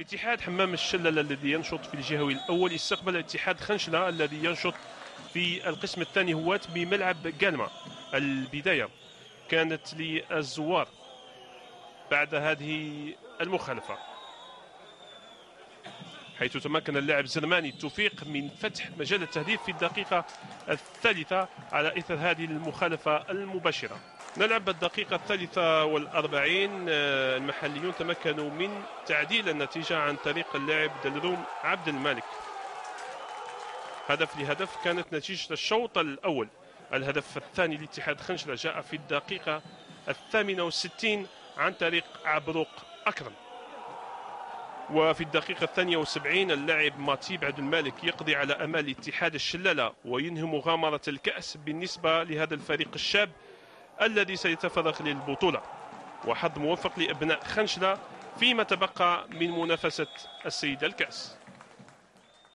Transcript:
اتحاد حمام الشلل الذي ينشط في الجهوي الأول استقبل اتحاد خنشلة الذي ينشط في القسم الثاني هوات بملعب جالما البداية كانت للزوار بعد هذه المخالفة. حيث تمكن اللاعب زرماني التوفيق من فتح مجال التهديف في الدقيقة الثالثة على إثر هذه المخالفة المباشرة. نلعب الدقيقة الثالثة والأربعين. آه، المحليون تمكنوا من تعديل النتيجة عن طريق اللاعب دلروم عبد الملك. هدف لهدف كانت نتيجة الشوط الأول. الهدف الثاني لاتحاد خنشلة جاء في الدقيقة الثامنة والستين عن طريق عبروق أكرم. وفي الدقيقة الثانية والسبعين اللاعب ماتيب عبد المالك يقضي على أمال اتحاد الشلالة وينهي مغامرة الكأس بالنسبة لهذا الفريق الشاب الذي سيتفرغ للبطولة. وحظ موفق لأبناء خنشلة فيما تبقى من منافسة السيد الكأس.